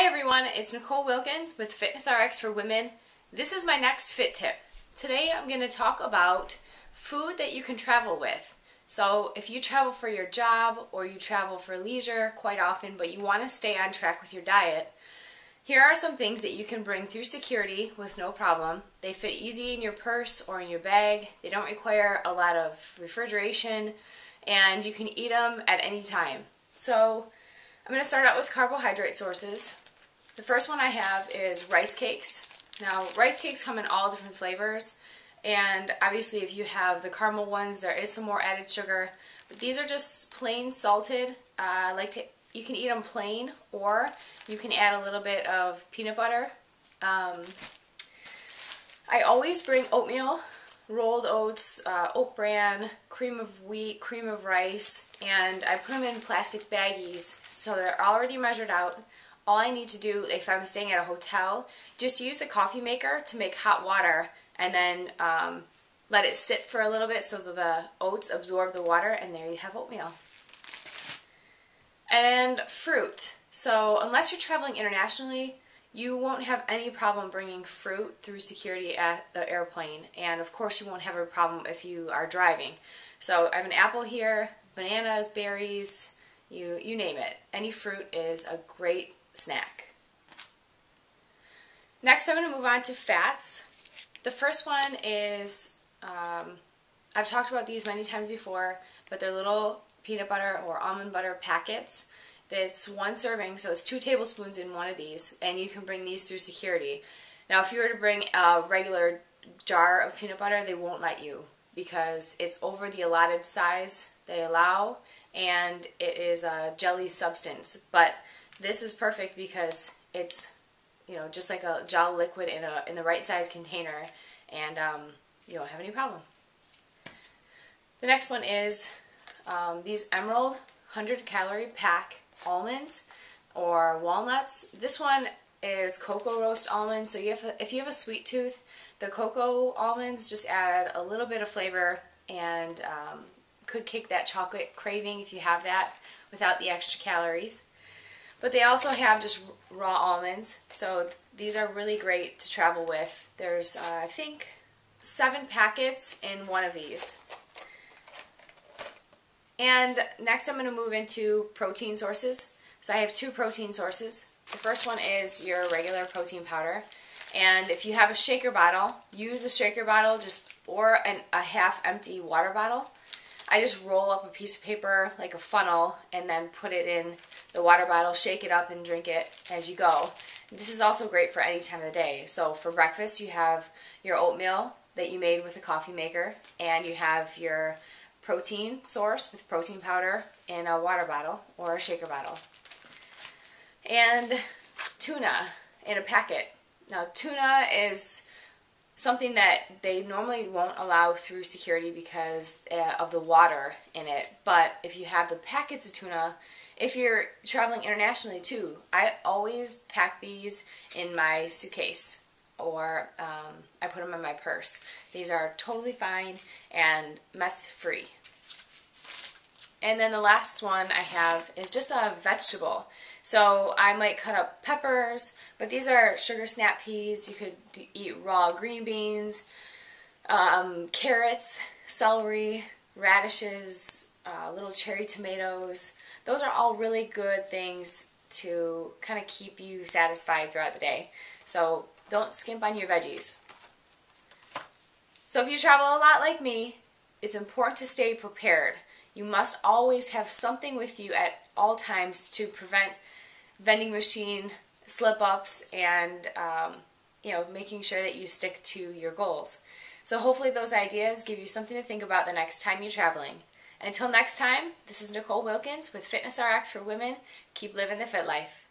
Hi everyone, it's Nicole Wilkins with Fitness RX for Women. This is my next fit tip. Today I'm going to talk about food that you can travel with. So if you travel for your job or you travel for leisure quite often but you want to stay on track with your diet, here are some things that you can bring through security with no problem. They fit easy in your purse or in your bag. They don't require a lot of refrigeration and you can eat them at any time. So I'm going to start out with carbohydrate sources. The first one I have is rice cakes. Now rice cakes come in all different flavors and obviously if you have the caramel ones there is some more added sugar but these are just plain salted. Uh, I like to you can eat them plain or you can add a little bit of peanut butter. Um, I always bring oatmeal, rolled oats, uh, oat bran, cream of wheat, cream of rice, and I put them in plastic baggies so they're already measured out. All I need to do if I'm staying at a hotel, just use the coffee maker to make hot water and then um, let it sit for a little bit so that the oats absorb the water and there you have oatmeal. And fruit. So unless you're traveling internationally, you won't have any problem bringing fruit through security at the airplane. And of course you won't have a problem if you are driving. So I have an apple here, bananas, berries, you, you name it. Any fruit is a great snack. Next I'm going to move on to fats. The first one is, um, I've talked about these many times before, but they're little peanut butter or almond butter packets. It's one serving, so it's two tablespoons in one of these, and you can bring these through security. Now, if you were to bring a regular jar of peanut butter, they won't let you because it's over the allotted size they allow, and it is a jelly substance. But this is perfect because it's, you know, just like a gel liquid in a in the right size container, and um, you don't have any problem. The next one is um, these Emerald 100 calorie pack almonds or walnuts. This one is cocoa roast almonds. So you have, if you have a sweet tooth, the cocoa almonds just add a little bit of flavor and um, could kick that chocolate craving if you have that without the extra calories. But they also have just raw almonds, so these are really great to travel with. There's, uh, I think, seven packets in one of these. And next I'm going to move into protein sources. So I have two protein sources. The first one is your regular protein powder. And if you have a shaker bottle, use the shaker bottle just or an, a half empty water bottle. I just roll up a piece of paper like a funnel and then put it in the water bottle, shake it up and drink it as you go. This is also great for any time of the day. So for breakfast you have your oatmeal that you made with a coffee maker and you have your protein source with protein powder in a water bottle or a shaker bottle. And tuna in a packet. Now tuna is something that they normally won't allow through security because uh, of the water in it. But if you have the packets of tuna, if you're traveling internationally too, I always pack these in my suitcase or um, I put them in my purse. These are totally fine and mess free. And then the last one I have is just a vegetable. So I might cut up peppers, but these are sugar snap peas. You could eat raw green beans, um, carrots, celery, radishes, uh, little cherry tomatoes. Those are all really good things to kind of keep you satisfied throughout the day. So don't skimp on your veggies. So if you travel a lot like me, it's important to stay prepared. You must always have something with you at all times to prevent vending machine slip-ups and um, you know making sure that you stick to your goals. So hopefully those ideas give you something to think about the next time you're traveling. Until next time, this is Nicole Wilkins with Fitness RX for Women. Keep living the fit life.